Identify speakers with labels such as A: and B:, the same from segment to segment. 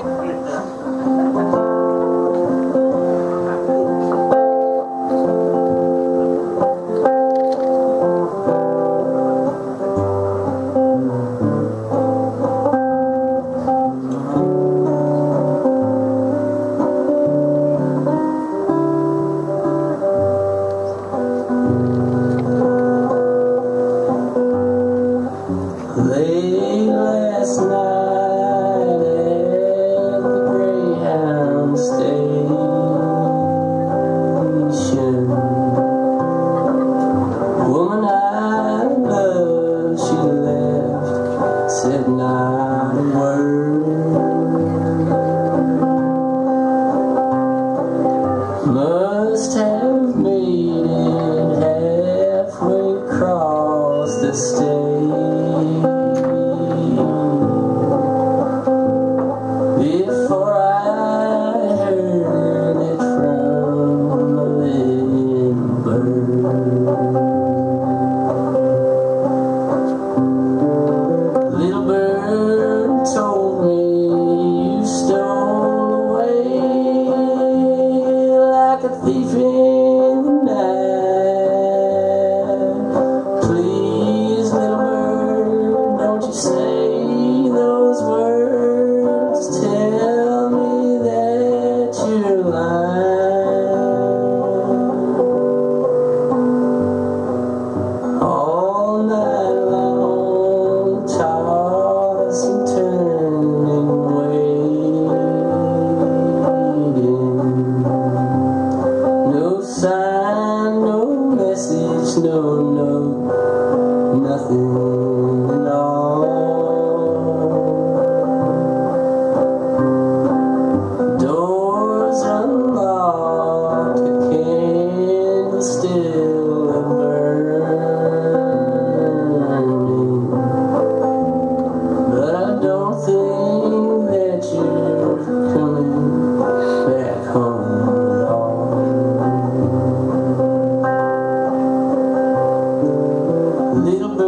A: Late last night. said not a word. Must have made it halfway across the state before I heard it from a living. Oh. little bit.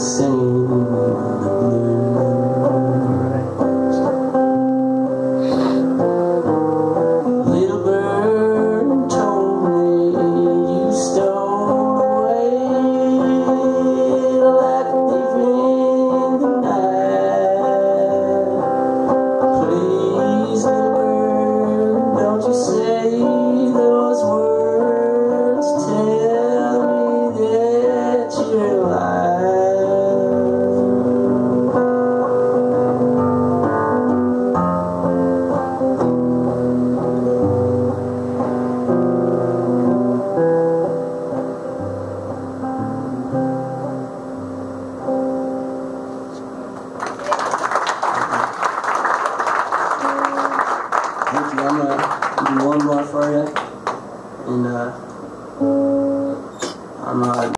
A: so I'm uh, gonna do one more for you. And, uh, I'm, uh,